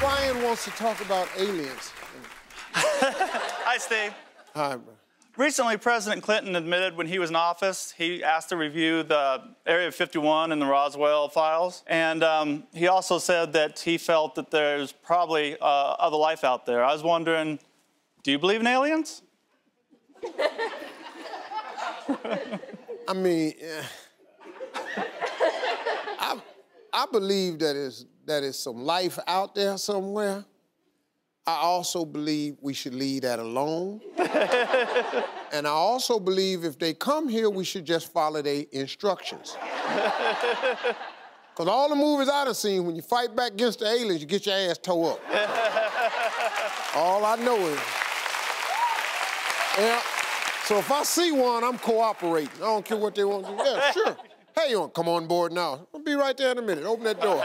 Brian wants to talk about aliens. Hi, Steve. Hi, bro. Recently, President Clinton admitted when he was in office, he asked to review the Area 51 and the Roswell files. And um, he also said that he felt that there's probably uh, other life out there. I was wondering, do you believe in aliens? I mean, I believe that is that is some life out there somewhere. I also believe we should leave that alone. and I also believe if they come here, we should just follow their instructions. Because all the movies I've seen, when you fight back against the aliens, you get your ass tore up. all I know is. Yeah. So if I see one, I'm cooperating. I don't care what they want to do. Yeah, sure. Hey, you want to come on board now? I'll be right there in a minute. Open that door.